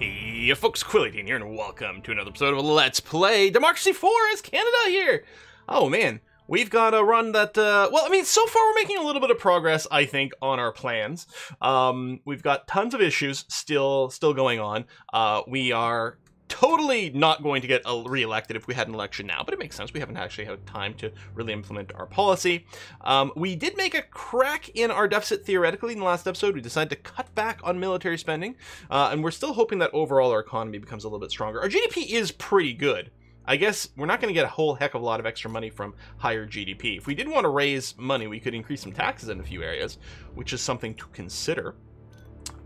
Hey folks, Quill18 here, and welcome to another episode of Let's Play Democracy 4 as Canada here! Oh man, we've got a run that, uh, well, I mean, so far we're making a little bit of progress, I think, on our plans. Um, we've got tons of issues still, still going on. Uh, we are totally not going to get reelected if we had an election now, but it makes sense. We haven't actually had time to really implement our policy. Um, we did make a crack in our deficit theoretically in the last episode. We decided to cut back on military spending, uh, and we're still hoping that overall our economy becomes a little bit stronger. Our GDP is pretty good. I guess we're not going to get a whole heck of a lot of extra money from higher GDP. If we did want to raise money, we could increase some taxes in a few areas, which is something to consider.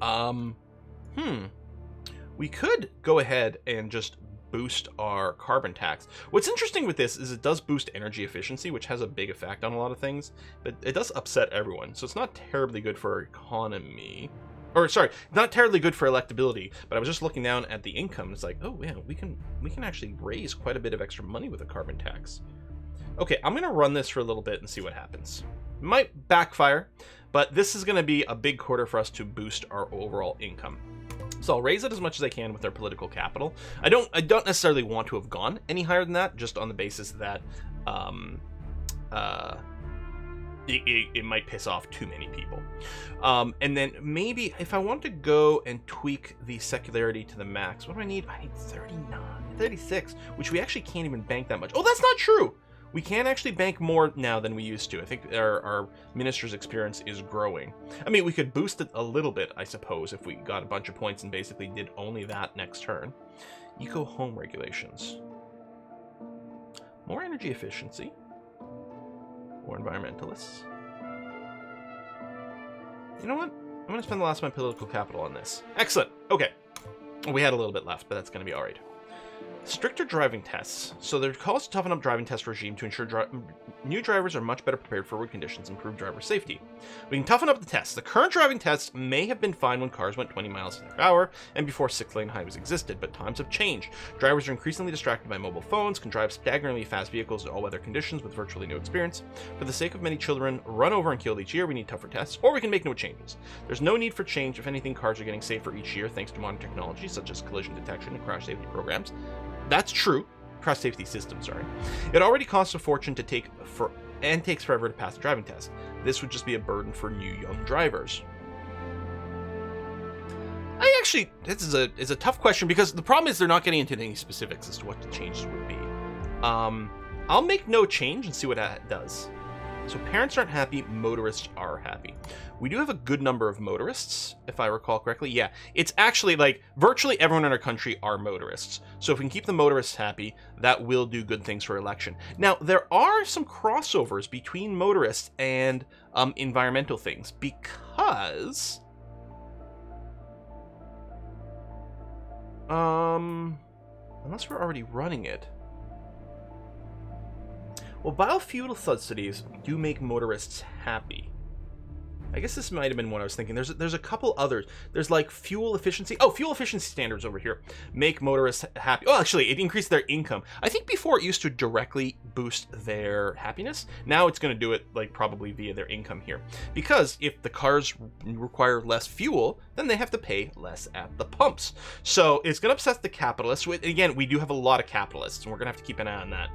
Um, hmm we could go ahead and just boost our carbon tax. What's interesting with this is it does boost energy efficiency, which has a big effect on a lot of things, but it does upset everyone. So it's not terribly good for our economy. Or sorry, not terribly good for electability, but I was just looking down at the income. It's like, oh yeah, we can we can actually raise quite a bit of extra money with a carbon tax. Okay, I'm gonna run this for a little bit and see what happens. might backfire, but this is gonna be a big quarter for us to boost our overall income. So I'll raise it as much as I can with their political capital. I don't I don't necessarily want to have gone any higher than that, just on the basis that um, uh, it, it, it, might piss off too many people. Um, and then maybe if I want to go and tweak the secularity to the max, what do I need? I need 39, 36, which we actually can't even bank that much. Oh, that's not true we can actually bank more now than we used to. I think our, our minister's experience is growing. I mean, we could boost it a little bit, I suppose, if we got a bunch of points and basically did only that next turn. Eco home regulations. More energy efficiency. More environmentalists. You know what? I'm going to spend the last of my political capital on this. Excellent. Okay. We had a little bit left, but that's going to be all right. Stricter driving tests. So there are calls to toughen up driving test regime to ensure dri new drivers are much better prepared for road conditions and improve driver safety. We can toughen up the tests. The current driving tests may have been fine when cars went 20 miles per hour and before six-lane highways existed, but times have changed. Drivers are increasingly distracted by mobile phones, can drive staggeringly fast vehicles in all weather conditions with virtually no experience. For the sake of many children run over and killed each year, we need tougher tests, or we can make no changes. There's no need for change. If anything, cars are getting safer each year thanks to modern technology such as collision detection and crash safety programs. That's true. Crash safety system, sorry. It already costs a fortune to take for and takes forever to pass the driving test. This would just be a burden for new young drivers. I actually, this is a is a tough question because the problem is they're not getting into any specifics as to what the changes would be. Um, I'll make no change and see what that does. So parents aren't happy, motorists are happy. We do have a good number of motorists, if I recall correctly. Yeah, it's actually like virtually everyone in our country are motorists. So if we can keep the motorists happy, that will do good things for election. Now, there are some crossovers between motorists and um, environmental things because... Um, unless we're already running it. Well, biofuel subsidies do make motorists happy. I guess this might have been what I was thinking. There's there's a couple others. There's like fuel efficiency. Oh, fuel efficiency standards over here make motorists happy. Oh, actually, it increased their income. I think before it used to directly boost their happiness. Now it's going to do it like probably via their income here. Because if the cars require less fuel, then they have to pay less at the pumps. So it's going to upset the capitalists. Again, we do have a lot of capitalists, and we're going to have to keep an eye on that.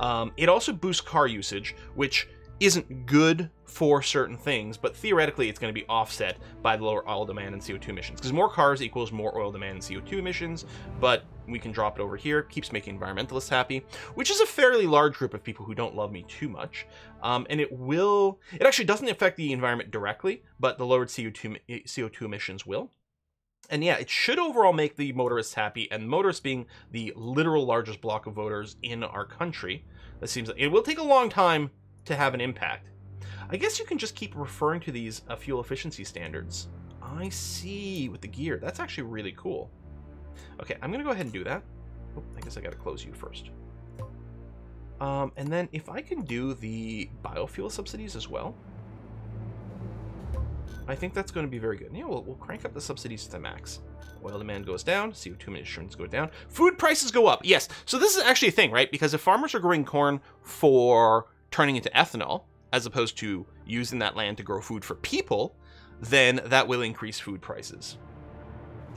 Um, it also boosts car usage, which isn't good for certain things, but theoretically it's going to be offset by the lower oil demand and CO2 emissions. Because more cars equals more oil demand and CO2 emissions, but we can drop it over here, keeps making environmentalists happy, which is a fairly large group of people who don't love me too much. Um, and it will, it actually doesn't affect the environment directly, but the lowered CO2, CO2 emissions will. And yeah, it should overall make the motorists happy, and motorists being the literal largest bloc of voters in our country. That seems like it will take a long time to have an impact. I guess you can just keep referring to these uh, fuel efficiency standards. I see, with the gear. That's actually really cool. Okay, I'm to go ahead and do that. Oh, I guess I got to close you first. Um, and then if I can do the biofuel subsidies as well, I think that's going to be very good. Yeah, we'll, we'll crank up the subsidies to the max. Oil demand goes down, CO2 emissions go down, food prices go up. Yes, so this is actually a thing, right? Because if farmers are growing corn for turning into ethanol, as opposed to using that land to grow food for people, then that will increase food prices.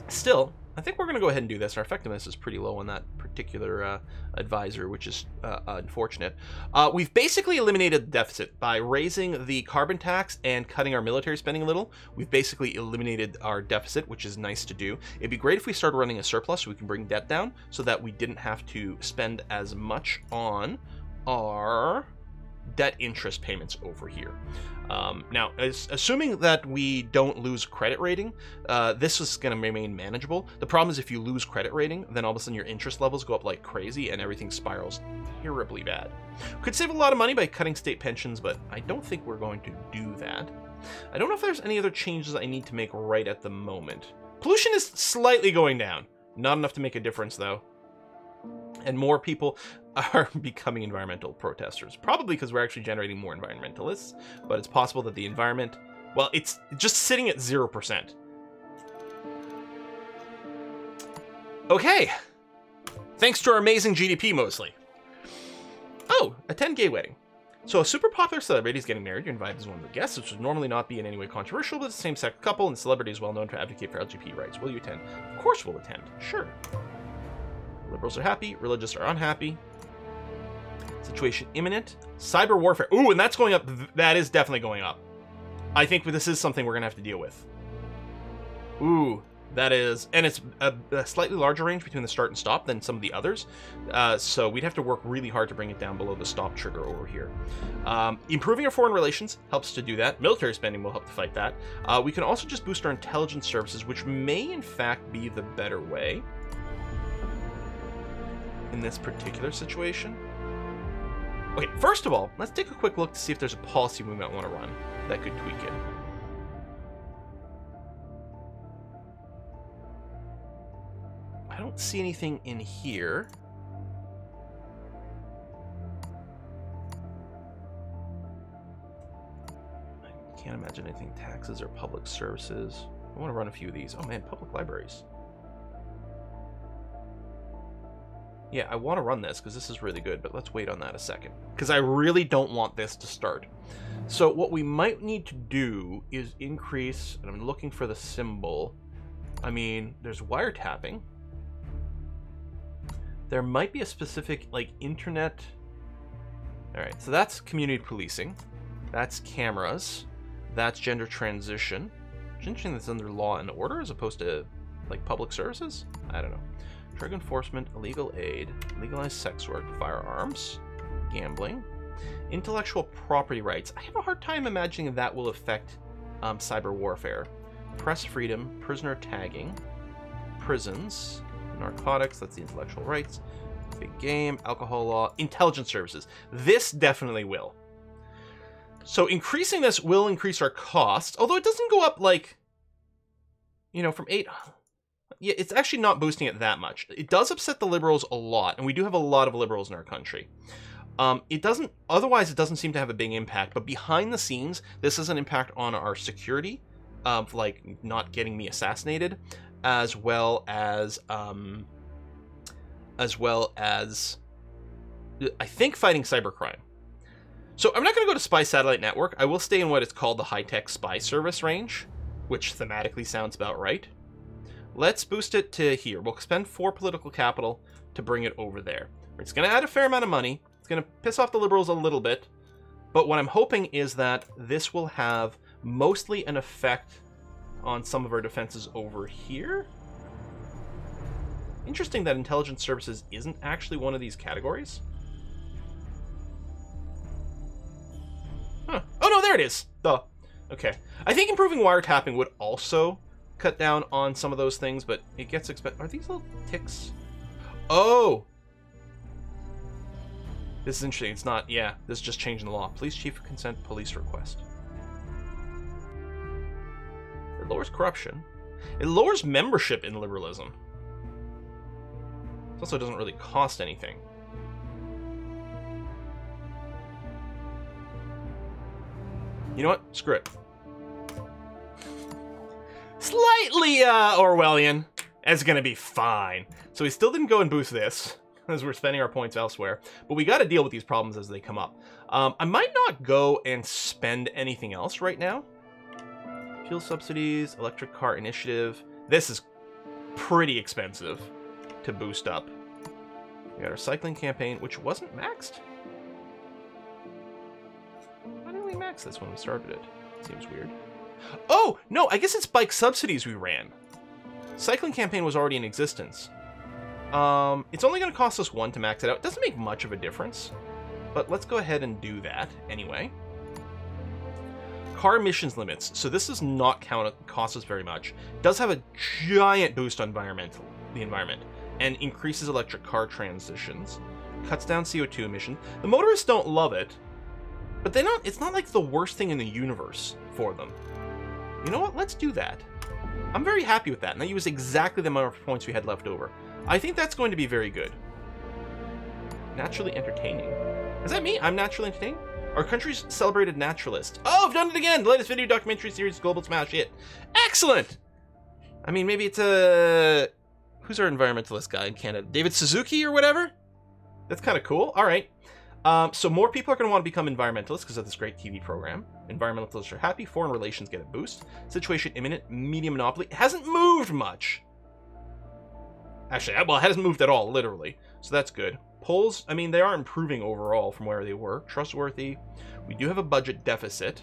Still, I think we're going to go ahead and do this. Our effectiveness is pretty low on that particular uh, advisor, which is uh, unfortunate. Uh, we've basically eliminated the deficit by raising the carbon tax and cutting our military spending a little. We've basically eliminated our deficit, which is nice to do. It'd be great if we started running a surplus so we can bring debt down so that we didn't have to spend as much on our debt interest payments over here. Um, now, as, assuming that we don't lose credit rating, uh, this is going to remain manageable. The problem is if you lose credit rating, then all of a sudden your interest levels go up like crazy and everything spirals terribly bad. Could save a lot of money by cutting state pensions, but I don't think we're going to do that. I don't know if there's any other changes I need to make right at the moment. Pollution is slightly going down. Not enough to make a difference, though and more people are becoming environmental protesters. Probably because we're actually generating more environmentalists, but it's possible that the environment, well, it's just sitting at 0%. Okay. Thanks to our amazing GDP, mostly. Oh, a 10 gay wedding. So a super popular celebrity is getting married. You're invited as one of the guests, which would normally not be in any way controversial, but it's a same-sex couple, and the celebrity is well known to advocate for LGBT rights. Will you attend? Of course we'll attend. Sure. Liberals are happy, religious are unhappy. Situation imminent. Cyber warfare. Ooh, and that's going up. That is definitely going up. I think this is something we're going to have to deal with. Ooh, that is... And it's a, a, slightly larger range between the start and stop than some of the others. Uh, so we'd have to work really hard to bring it down below the stop trigger over here. Um, improving our foreign relations helps to do that. Military spending will help to fight that. Uh, we can also just boost our intelligence services, which may in fact be the better way in this particular situation. Okay, first of all, let's take a quick look to see if there's a policy we might want to run that could tweak it. I don't see anything in here. I can't imagine anything taxes or public services. I want to run a few of these. Oh man, public libraries. Yeah, I want to run this because this is really good, but let's wait on that a second. Because I really don't want this to start. So what we might need to do is increase, and I'm looking for the symbol. I mean, there's wiretapping. There might be a specific, like, internet... Alright, so that's community policing. That's cameras. That's gender transition. It's interesting that's under law and order as opposed to, like, public services? I don't know drug enforcement, illegal aid, legalized sex work, firearms, gambling, intellectual property rights. I have a hard time imagining that will affect um, cyber warfare. Press freedom, prisoner tagging, prisons, narcotics, that's the intellectual rights, big game, alcohol law, intelligence services. This definitely will. So increasing this will increase our costs, although it doesn't go up like, you know, from 8 yeah, it's actually not boosting it that much. It does upset the liberals a lot, and we do have a lot of liberals in our country. Um, it doesn't, otherwise, it doesn't seem to have a big impact, but behind the scenes, this has an impact on our security of like not getting me assassinated, as well as, um, as well as, I think fighting cybercrime. So I'm not going to go to Spy Satellite Network. I will stay in what is called the high-tech spy service range, which thematically sounds about right. Let's boost it to here. We'll spend four political capital to bring it over there. It's going to add a fair amount of money. It's going to piss off the liberals a little bit. But what I'm hoping is that this will have mostly an effect on some of our defenses over here. Interesting that intelligence services isn't actually one of these categories. Huh. Oh no, there it is. Duh. Okay. I think improving wiretapping would also cut down on some of those things, but it gets expensive. Are these little ticks? Oh! This is interesting. It's not, yeah, this is just changing the law. Police chief consent police request. It lowers corruption. It lowers membership in liberalism. It also doesn't really cost anything. You know what? Screw it slightly uh, Orwellian. It's gonna be fine. So we still didn't go and boost this, as we're spending our points elsewhere. But we gotta deal with these problems as they come up. Um, I might not go and spend anything else right now. Fuel subsidies, electric car initiative. This is pretty expensive to boost up. We got our cycling campaign, which wasn't maxed. Why didn't we max this when we started it? Seems weird. Oh, no, I guess it's bike subsidies we ran. Cycling campaign was already in existence. Um, it's only going to cost us one to max it out. It doesn't make much of a difference, but let's go ahead and do that anyway. Car emissions limits. So this does not count cost us very much. It does have a giant boost on environmental the environment and increases electric car transitions. Cuts down CO2 emissions. The motorists don't love it, but they don't, it's not like the worst thing in the universe for them. You know what? Let's do that. I'm very happy with that, and I use exactly the amount of points we had left over. I think that's going to be very good. Naturally entertaining. Is that me? I'm naturally entertaining? Our country's celebrated naturalist. Oh, I've done it again! The latest video documentary series, Global Smash Hit. Excellent! I mean, maybe it's a... Who's our environmentalist guy in Canada? David Suzuki or whatever? That's kind of cool. All right. Um, so more people are going to want to become environmentalists because of this great TV program. Environmentalists are happy. Foreign relations get a boost. Situation imminent. Media monopoly. It hasn't moved much. Actually, well, it hasn't moved at all, literally. So that's good. Polls, I mean, they are improving overall from where they were. Trustworthy. We do have a budget deficit.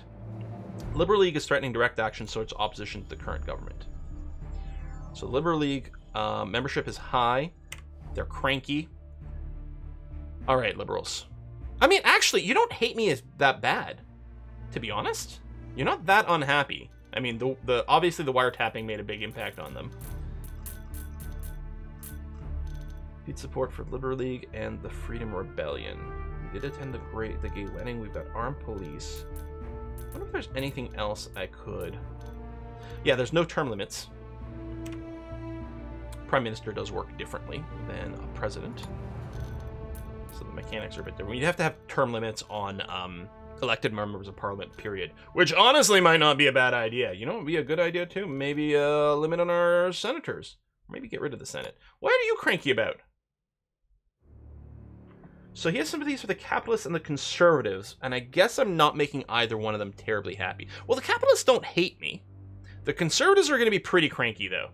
Liberal League is threatening direct action, so it's opposition to the current government. So Liberal League uh, membership is high. They're cranky. All right, liberals. I mean, actually, you don't hate me as that bad, to be honest. You're not that unhappy. I mean, the, the obviously the wiretapping made a big impact on them. Need support for Liberal League and the Freedom Rebellion. We did attend the great the gay wedding. We've got armed police. I wonder if there's anything else I could. Yeah, there's no term limits. Prime Minister does work differently than a president. So the mechanics are a bit different. You'd have to have term limits on um, elected members of parliament, period. Which honestly might not be a bad idea. You know, would be a good idea too. Maybe a limit on our senators. Maybe get rid of the Senate. What are you cranky about? So he has sympathies for the capitalists and the conservatives, and I guess I'm not making either one of them terribly happy. Well, the capitalists don't hate me. The conservatives are going to be pretty cranky, though.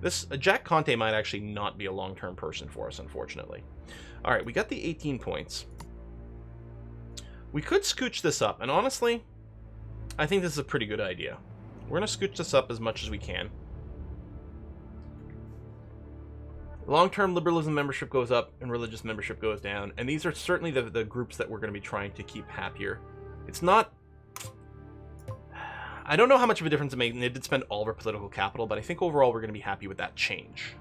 This uh, Jack Conte might actually not be a long-term person for us, unfortunately. All right, we got the 18 points. We could scooch this up, and honestly, I think this is a pretty good idea. We're going to scooch this up as much as we can. Long-term liberalism membership goes up and religious membership goes down, and these are certainly the, the groups that we're going to be trying to keep happier. It's not... I don't know how much of a difference it made, and they did spend all of our political capital, but I think overall we're going to be happy with that change.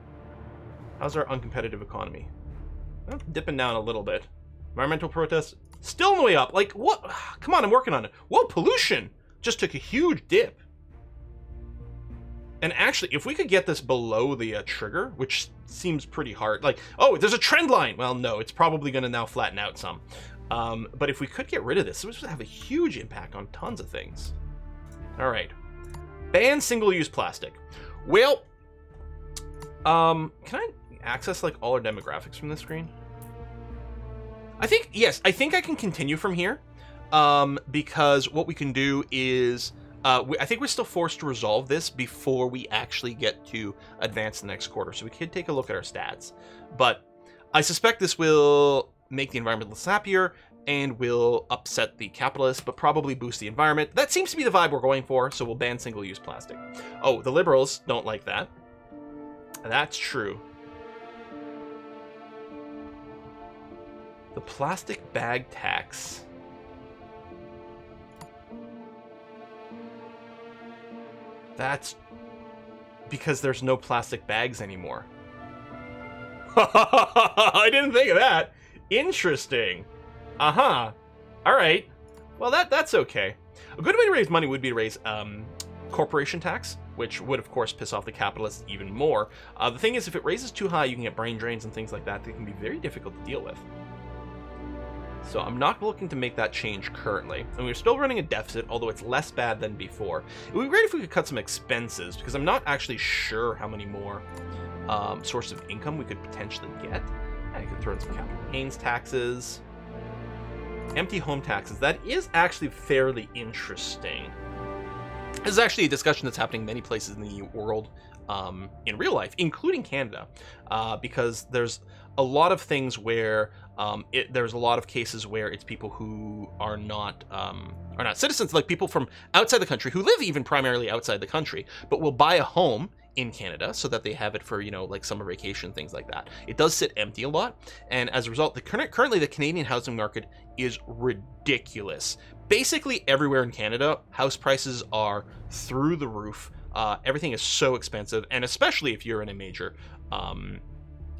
How's our uncompetitive economy? Dipping down a little bit. Environmental protests, still on the way up. Like, what? Come on, I'm working on it. Whoa, pollution just took a huge dip. And actually, if we could get this below the uh, trigger, which seems pretty hard, like, oh, there's a trend line. Well, no, it's probably going to now flatten out some. Um, but if we could get rid of this, this would have a huge impact on tons of things. All right. Ban single-use plastic. Well, um, can I access, like, all our demographics from this screen? I think, yes, I think I can continue from here. Um, because what we can do is uh, we, I think we're still forced to resolve this before we actually get to advance the next quarter, so we could take a look at our stats. But I suspect this will make the environmentalists happier and will upset the capitalists, but probably boost the environment. That seems to be the vibe we're going for, so we'll ban single-use plastic. Oh, the liberals don't like that. That's true. The plastic bag tax. That's because there's no plastic bags anymore. I didn't think of that. Interesting. Uh-huh. All right. Well, that that's okay. A good way to raise money would be to raise um, corporation tax, which would, of course, piss off the capitalists even more. Uh, the thing is, if it raises too high, you can get brain drains and things like that that can be very difficult to deal with. So I'm not looking to make that change currently. And we're still running a deficit, although it's less bad than before. It would be great if we could cut some expenses, because I'm not actually sure how many more um, sources of income we could potentially get. I could throw in some capital gains taxes. Empty home taxes. That is actually fairly interesting. This is actually a discussion that's happening many places in the world. Um, in real life, including Canada, uh, because there's a lot of things where um, it, there's a lot of cases where it's people who are not um, are not citizens, like people from outside the country who live even primarily outside the country, but will buy a home in Canada so that they have it for you know like summer vacation things like that. It does sit empty a lot, and as a result, the current currently the Canadian housing market is ridiculous. Basically everywhere in Canada, house prices are through the roof. Uh, everything is so expensive, and especially if you're in a major, um,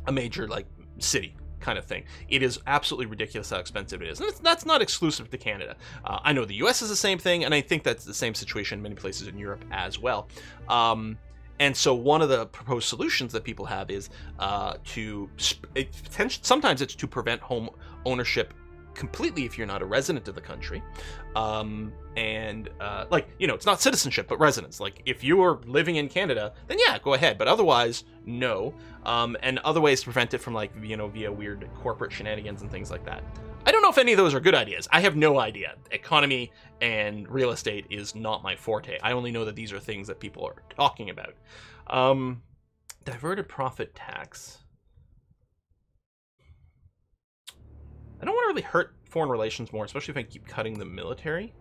a major like city kind of thing. It is absolutely ridiculous how expensive it is. And that's not exclusive to Canada. Uh, I know the US is the same thing, and I think that's the same situation in many places in Europe as well. Um, and so one of the proposed solutions that people have is uh, to it, sometimes it's to prevent home ownership completely if you're not a resident of the country. Um, and uh, like you know it's not citizenship but residence. Like if you are living in canada then yeah go ahead. But otherwise no. Um, and other ways to prevent it from like you know via weird corporate shenanigans and things like that. I don't know if any of those are good ideas. I have no idea. Economy and real estate is not my forte. I only know that these are things that people are talking about. Um, diverted profit tax I don't want to really hurt foreign relations more, especially if I keep cutting the military.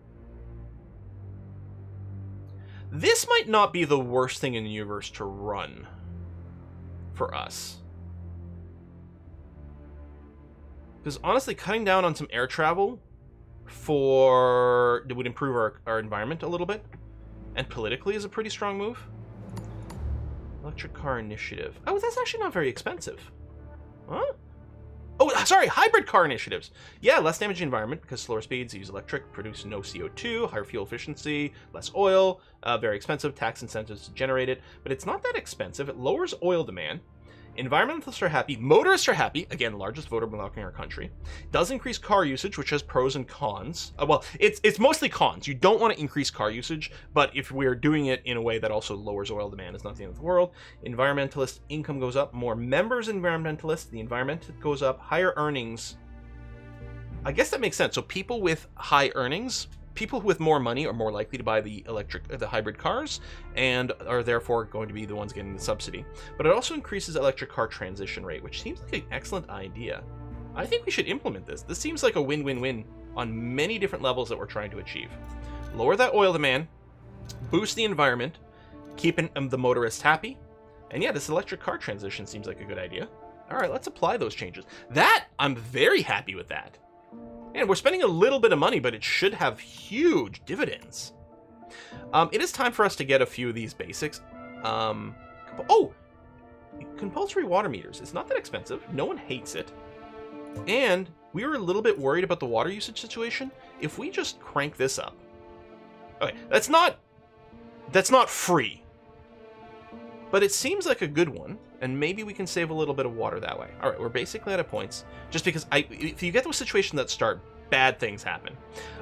This might not be the worst thing in the universe to run for us. Because honestly, cutting down on some air travel for it would improve our, our environment a little bit. And politically is a pretty strong move. Electric car initiative. Oh, that's actually not very expensive. Huh? Sorry, hybrid car initiatives. Yeah, less damage to the environment because slower speeds use electric, produce no CO2, higher fuel efficiency, less oil, uh, very expensive, tax incentives to generate it, but it's not that expensive. It lowers oil demand, Environmentalists are happy. Motorists are happy. Again, largest voter bloc in our country. Does increase car usage, which has pros and cons. Uh, well, it's it's mostly cons. You don't want to increase car usage, but if we're doing it in a way that also lowers oil demand, it's not the end of the world. Environmentalist income goes up. More members environmentalists. The environment goes up. Higher earnings. I guess that makes sense. So people with high earnings people with more money are more likely to buy the electric the hybrid cars and are therefore going to be the ones getting the subsidy. But it also increases electric car transition rate which seems like an excellent idea. I think we should implement this. This seems like a win-win-win on many different levels that we're trying to achieve. Lower that oil demand boost the environment keeping um, the motorists happy and yeah this electric car transition seems like a good idea. All right let's apply those changes. That i'm very happy with that and we're spending a little bit of money, but it should have huge dividends. Um, it is time for us to get a few of these basics. Um, oh, compulsory water meters. It's not that expensive. No one hates it. And we were a little bit worried about the water usage situation. If we just crank this up. Okay, that's not that's not free. But it seems like a good one and maybe we can save a little bit of water that way. All right, we're basically out of points, just because I, if you get to a situation that start, bad things happen.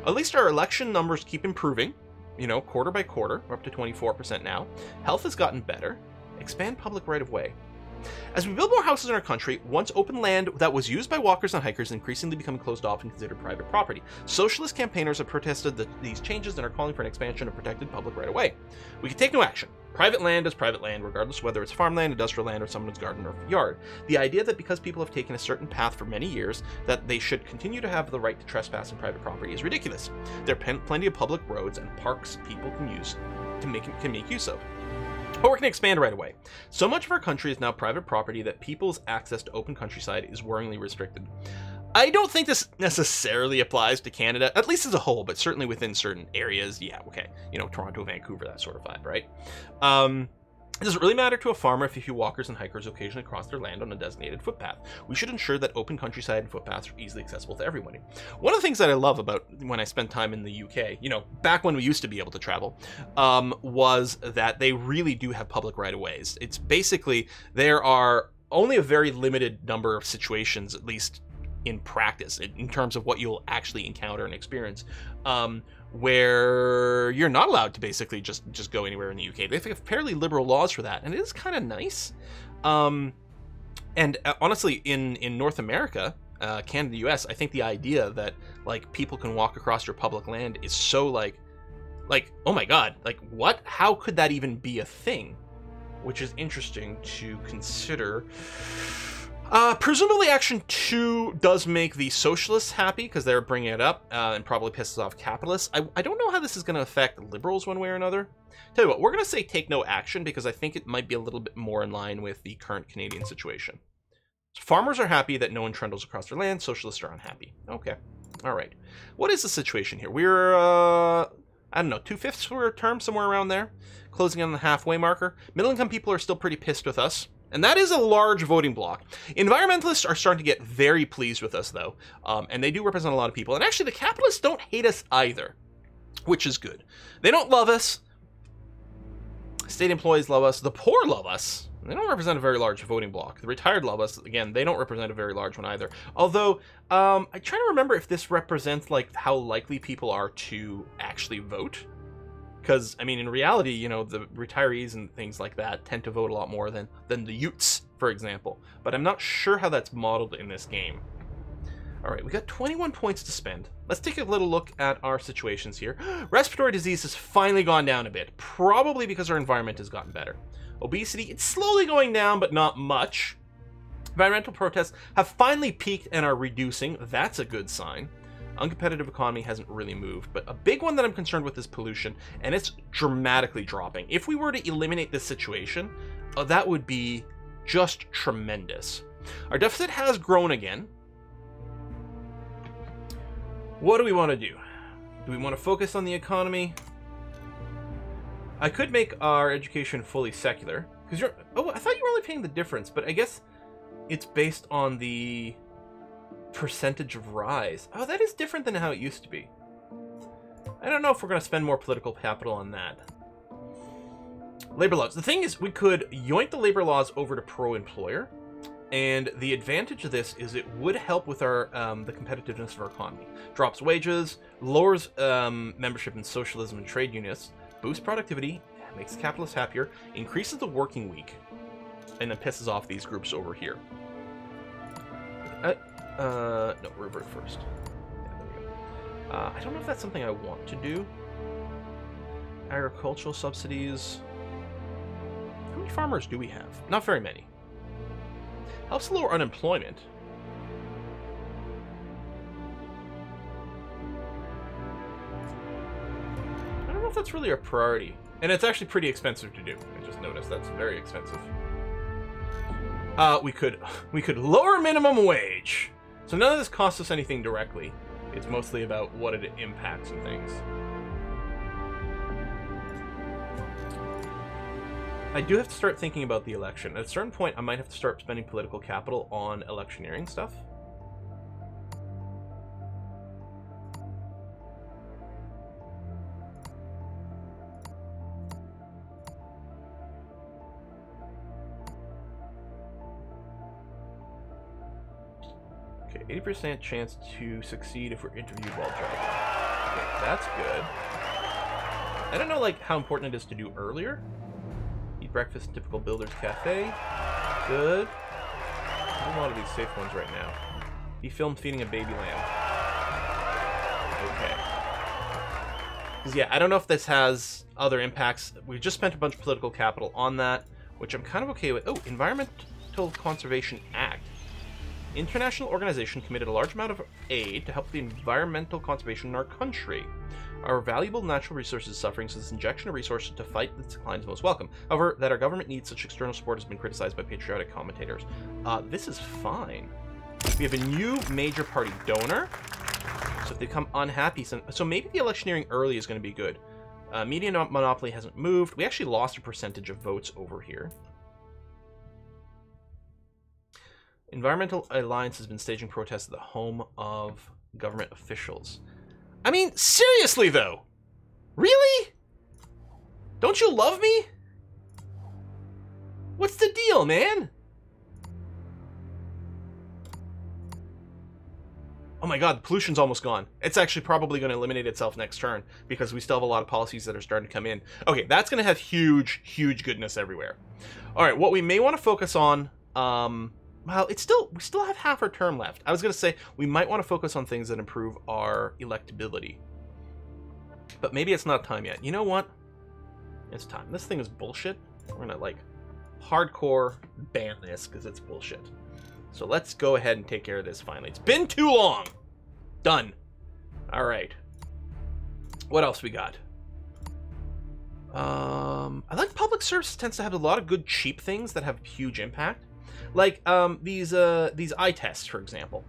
At least our election numbers keep improving, you know, quarter by quarter. We're up to 24% now. Health has gotten better. Expand public right of way. As we build more houses in our country, once open land that was used by walkers and hikers increasingly becoming closed off and considered private property. Socialist campaigners have protested the, these changes and are calling for an expansion of protected public right of way. We can take no action. Private land is private land, regardless whether it's farmland, industrial land, or someone's garden or yard. The idea that because people have taken a certain path for many years, that they should continue to have the right to trespass in private property is ridiculous. There are plenty of public roads and parks people can use to make can make use of. But we're going to expand right away. So much of our country is now private property that people's access to open countryside is worryingly restricted. I don't think this necessarily applies to Canada, at least as a whole, but certainly within certain areas. Yeah, okay. You know, Toronto, Vancouver, that sort of vibe, right? Um, does it really matter to a farmer if a few walkers and hikers occasionally cross their land on a designated footpath? We should ensure that open countryside and footpaths are easily accessible to everyone. One of the things that I love about when I spent time in the UK, you know, back when we used to be able to travel, um, was that they really do have public right of ways. It's basically there are only a very limited number of situations, at least in practice, in terms of what you'll actually encounter and experience, um, where you're not allowed to basically just just go anywhere in the UK. They have fairly liberal laws for that, and it is kind of nice. Um, and uh, honestly, in in North America, uh, Canada, U.S., I think the idea that like people can walk across your public land is so like, like oh my god, like what? How could that even be a thing? which is interesting to consider. Uh, presumably, Action 2 does make the socialists happy because they're bringing it up uh, and probably pisses off capitalists. I, I don't know how this is going to affect liberals one way or another. Tell you what, we're going to say take no action because I think it might be a little bit more in line with the current Canadian situation. So farmers are happy that no one trundles across their land. Socialists are unhappy. Okay. All right. What is the situation here? We're, uh, I don't know, two-fifths for a term, somewhere around there. Closing on the halfway marker. Middle-income people are still pretty pissed with us. And that is a large voting bloc. Environmentalists are starting to get very pleased with us, though. Um, and they do represent a lot of people. And actually, the capitalists don't hate us either, which is good. They don't love us. State employees love us. The poor love us. They don't represent a very large voting bloc. The retired love us. Again, they don't represent a very large one either. Although, um, I try to remember if this represents like how likely people are to actually vote because I mean, in reality, you know, the retirees and things like that tend to vote a lot more than than the Utes, for example. But I'm not sure how that's modeled in this game. All right, we got 21 points to spend. Let's take a little look at our situations here. Respiratory disease has finally gone down a bit, probably because our environment has gotten better. Obesity, it's slowly going down, but not much. Environmental protests have finally peaked and are reducing. That's a good sign uncompetitive economy hasn't really moved. But a big one that I'm concerned with is pollution, and it's dramatically dropping. If we were to eliminate this situation, uh, that would be just tremendous. Our deficit has grown again. What do we want to do? Do we want to focus on the economy? I could make our education fully secular. Because you're... Oh, I thought you were only paying the difference, but I guess it's based on the percentage of rise. Oh, that is different than how it used to be. I don't know if we're going to spend more political capital on that. Labor laws. The thing is, we could yoink the labor laws over to pro-employer, and the advantage of this is it would help with our um, the competitiveness of our economy. Drops wages, lowers um, membership in socialism and trade unions, boosts productivity, makes capitalists happier, increases the working week, and then pisses off these groups over here. Uh, uh, no, revert first. Yeah, there we go. Uh, I don't know if that's something I want to do. Agricultural subsidies. How many farmers do we have? Not very many. Helps lower unemployment. I don't know if that's really a priority. And it's actually pretty expensive to do. I just noticed that's very expensive. Uh, we could we could lower minimum wage. So none of this costs us anything directly. It's mostly about what it impacts and things. I do have to start thinking about the election. At a certain point, I might have to start spending political capital on electioneering stuff. Okay, 80% chance to succeed if we're interviewed while driving. Okay, that's good. I don't know, like, how important it is to do earlier. Eat breakfast typical Builder's Cafe. Good. a lot of these safe ones right now. Be filmed feeding a baby lamb. Okay. Because, yeah, I don't know if this has other impacts. We've just spent a bunch of political capital on that, which I'm kind of okay with. Oh, Environmental Conservation Act international organization committed a large amount of aid to help the environmental conservation in our country. Our valuable natural resources suffering, so this injection of resources to fight the decline is most welcome. However, that our government needs such external support has been criticized by patriotic commentators. Uh, this is fine. We have a new major party donor. So if they become unhappy, so, maybe the electioneering early is going to be good. Uh, media monopoly hasn't moved. We actually lost a percentage of votes over here. Environmental Alliance has been staging protests at the home of government officials. I mean, seriously though? Really? Don't you love me? What's the deal, man? Oh my god, pollution's almost gone. It's actually probably going to eliminate itself next turn because we still have a lot of policies that are starting to come in. Okay, that's going to have huge, huge goodness everywhere. All right, what we may want to focus on um, well, it's still we still have half our term left. I was gonna say we might want to focus on things that improve our electability. But maybe it's not time yet. You know what? It's time. This thing is bullshit. We're gonna like hardcore ban this because it's bullshit. So let's go ahead and take care of this finally. It's been too long. Done. All right. What else we got? Um, I like public service tends to have a lot of good cheap things that have huge impact. Like um, these uh, these eye tests, for example,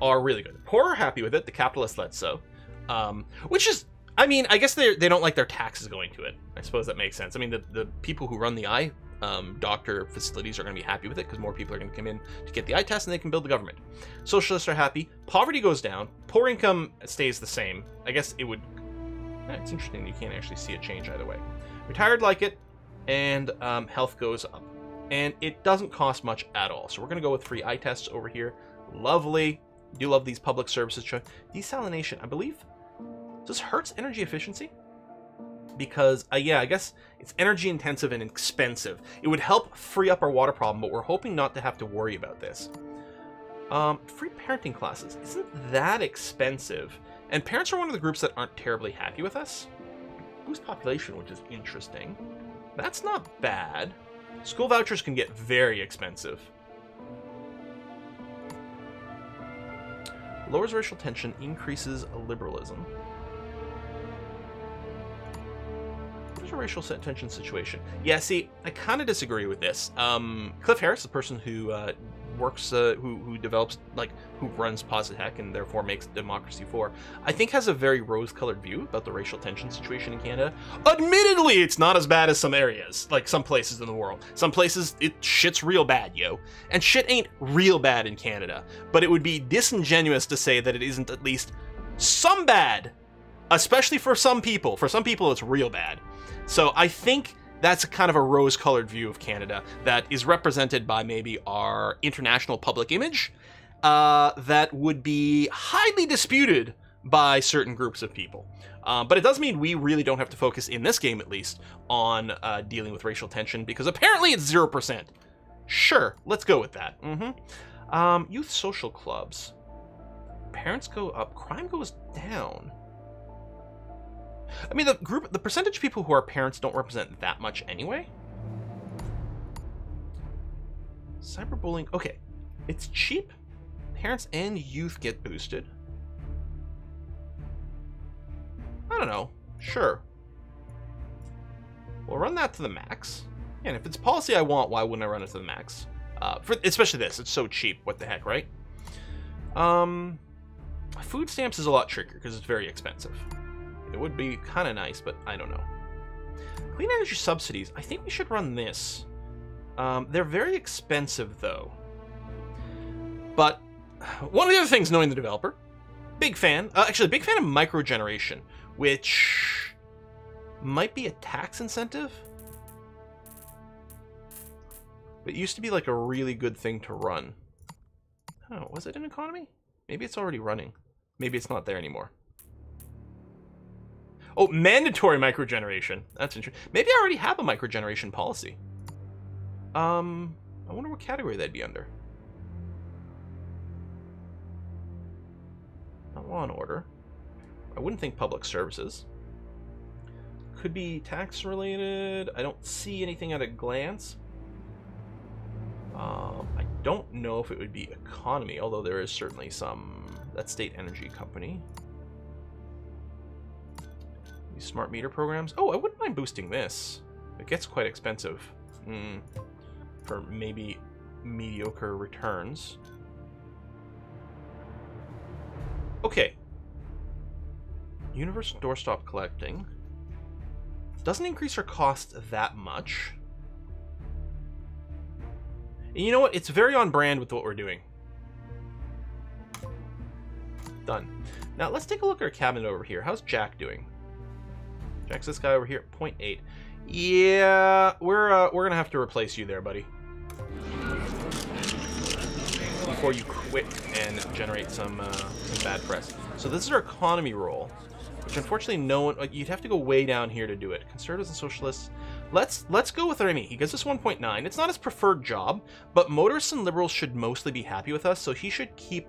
are really good. The poor are happy with it. The capitalists let so, um, which is, I mean, I guess they they don't like their taxes going to it. I suppose that makes sense. I mean, the the people who run the eye um, doctor facilities are going to be happy with it because more people are going to come in to get the eye test and they can build the government. Socialists are happy. Poverty goes down. Poor income stays the same. I guess it would. Eh, it's interesting. You can't actually see a change either way. Retired like it, and um, health goes up. And it doesn't cost much at all. So we're to go with free eye tests over here. Lovely. Do love these public services. Desalination, I believe. Does hurts energy efficiency? Because, uh, yeah, I guess it's energy intensive and expensive. It would help free up our water problem, but we're hoping not to have to worry about this. Um, free parenting classes isn't that expensive. And parents are one of the groups that aren't terribly happy with us boost population, which is interesting. That's not bad. School vouchers can get very expensive. Lowers racial tension, increases liberalism. There's a racial tension situation. Yeah, see, I kind of disagree with this. Um, Cliff Harris, the person who uh, works, uh, who who develops like who runs Positech and therefore makes Democracy 4, I think has a very rose-colored view about the racial tension situation in Canada. Admittedly, it's not as bad as some areas, like some places in the world. Some places it shit's real bad, yo, and shit ain't real bad in Canada. But it would be disingenuous to say that it isn't at least some bad, especially for some people. For some people, it's real bad. So I think that's kind of a rose colored view of Canada that is represented by maybe our international public image uh, that would be highly disputed by certain groups of people. Uh, but it does mean we really don't have to focus, in this game at least, on uh, dealing with racial tension because apparently it's 0%. Sure, let's go with that. Mm-hmm. Um, youth social clubs. Parents go up, crime goes down. I mean, the group, the percentage of people who are parents don't represent that much anyway. Cyberbullying. Okay, it's cheap. Parents and youth get boosted. I don't know. Sure. We'll run that to the max. And if it's policy I want, why wouldn't I run it to the max? Uh, for especially this, it's so cheap. What the heck, right? Um, food stamps is a lot trickier because it's very expensive. It would be kind of nice, but I don't know. Clean energy subsidies. I think we should run this. Um, they're very expensive, though. But one of the other things, knowing the developer, big fan. Uh, actually, big fan of microgeneration, which might be a tax incentive. It used to be like a really good thing to run. Oh, was it an economy? Maybe it's already running. Maybe it's not there anymore. Oh, mandatory microgeneration. That's interesting. Maybe I already have a microgeneration policy. Um, I wonder what category that'd be under. Not law and order. I wouldn't think public services. Could be tax related. I don't see anything at a glance. Um, I don't know if it would be economy, although there is certainly some. That state energy company. These smart meter programs. Oh, I wouldn't mind boosting this. It gets quite expensive. Mm, for maybe mediocre returns. Okay. Universal doorstop collecting. Doesn't increase our cost that much. And you know what? It's very on brand with what we're doing. Done. Now let's take a look at our cabinet over here. How's Jack doing? Jack's this guy over here at 0.8. Yeah, we're uh, we're gonna have to replace you there, buddy. Before you quit and generate some, uh, some bad press. So this is our economy role, which unfortunately no one. You'd have to go way down here to do it. Conservatives and socialists. Let's let's go with Remy. He gives us 1.9. It's not his preferred job, but motorists and liberals should mostly be happy with us, so he should keep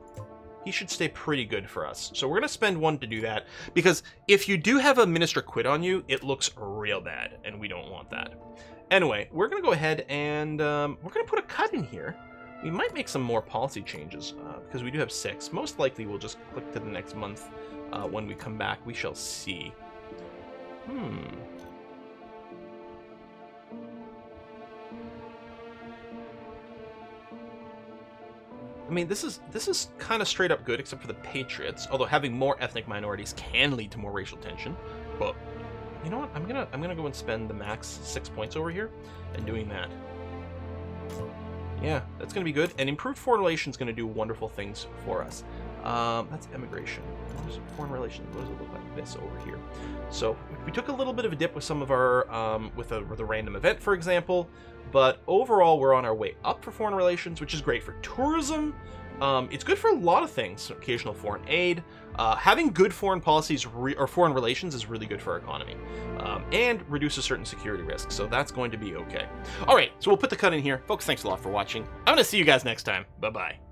he should stay pretty good for us. So we're going to spend one to do that, because if you do have a minister quit on you, it looks real bad, and we don't want that. Anyway, we're going to go ahead and um, we're going to put a cut in here. We might make some more policy changes, uh, because we do have six. Most likely we'll just click to the next month uh, when we come back. We shall see. Hmm. I mean, this is this is kind of straight up good, except for the Patriots. Although having more ethnic minorities can lead to more racial tension. But you know what? I'm gonna I'm gonna go and spend the max six points over here, and doing that. Yeah, that's gonna be good. And improved foreign relations gonna do wonderful things for us. Um, that's immigration. What is foreign relations? What does it look like this over here? So we took a little bit of a dip with some of our um, with, a, with a random event, for example. But overall, we're on our way up for foreign relations, which is great for tourism. Um, it's good for a lot of things. Occasional foreign aid. Uh, having good foreign policies or foreign relations is really good for our economy, um, and reduces certain security risks. So that's going to be okay. All right, so we'll put the cut in here, folks. Thanks a lot for watching. I'm gonna see you guys next time. Bye bye.